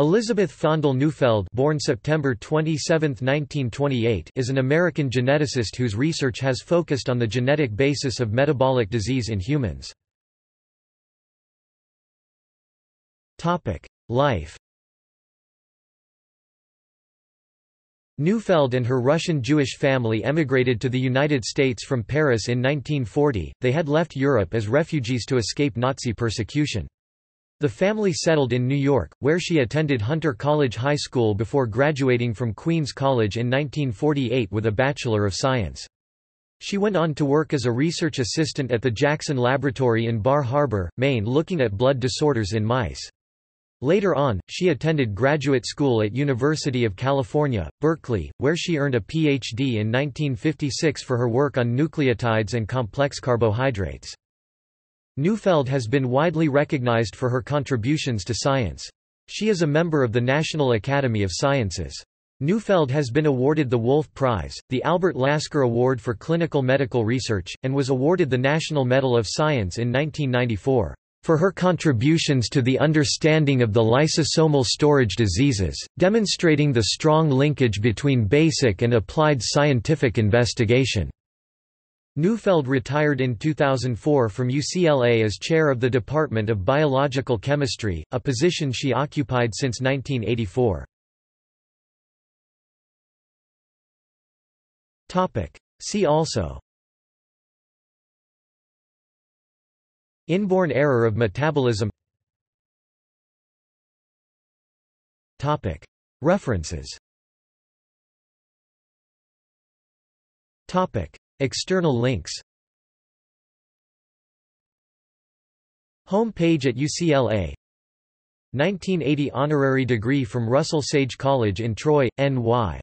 Elizabeth Fondal Neufeld born September 27, 1928, is an American geneticist whose research has focused on the genetic basis of metabolic disease in humans. Life Neufeld and her Russian Jewish family emigrated to the United States from Paris in 1940, they had left Europe as refugees to escape Nazi persecution. The family settled in New York, where she attended Hunter College High School before graduating from Queens College in 1948 with a Bachelor of Science. She went on to work as a research assistant at the Jackson Laboratory in Bar Harbor, Maine looking at blood disorders in mice. Later on, she attended graduate school at University of California, Berkeley, where she earned a Ph.D. in 1956 for her work on nucleotides and complex carbohydrates. Neufeld has been widely recognized for her contributions to science. She is a member of the National Academy of Sciences. Neufeld has been awarded the Wolf Prize, the Albert Lasker Award for Clinical Medical Research, and was awarded the National Medal of Science in 1994 for her contributions to the understanding of the lysosomal storage diseases, demonstrating the strong linkage between basic and applied scientific investigation. Neufeld retired in 2004 from UCLA as chair of the Department of Biological Chemistry, a position she occupied since 1984. See also Inborn error of metabolism References External links. Home page at UCLA 1980 honorary degree from Russell Sage College in Troy, NY